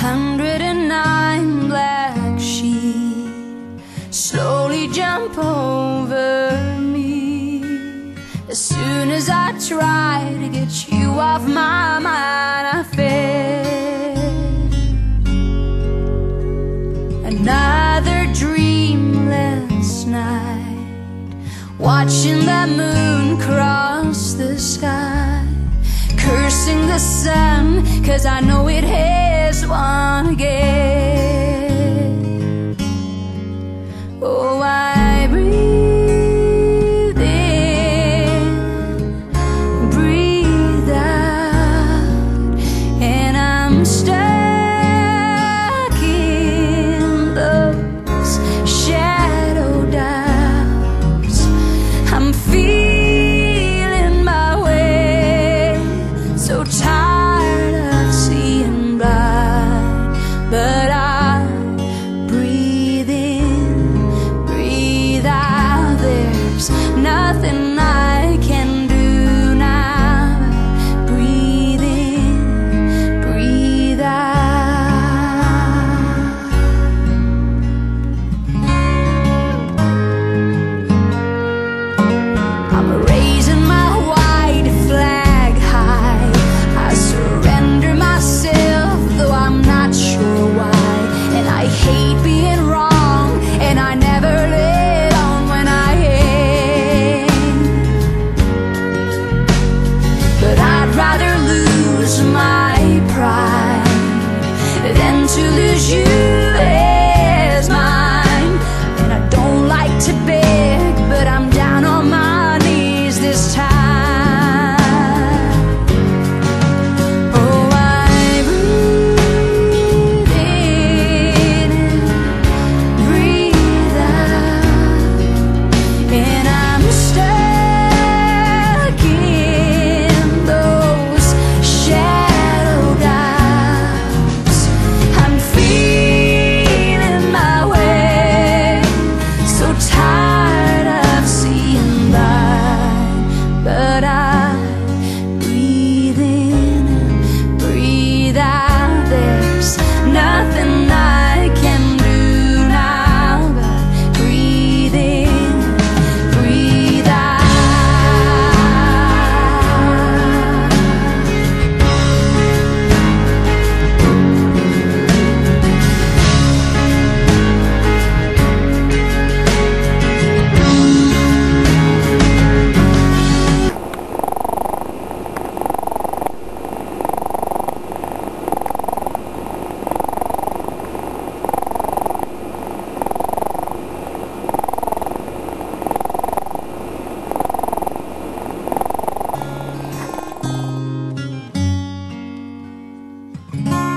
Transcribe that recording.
hundred and nine black sheep slowly jump over me. As soon as I try to get you off my mind, I fail. Another dreamless night, watching the moon cross the sky, cursing the sun, cause I know it has won again. You. Mm-hmm.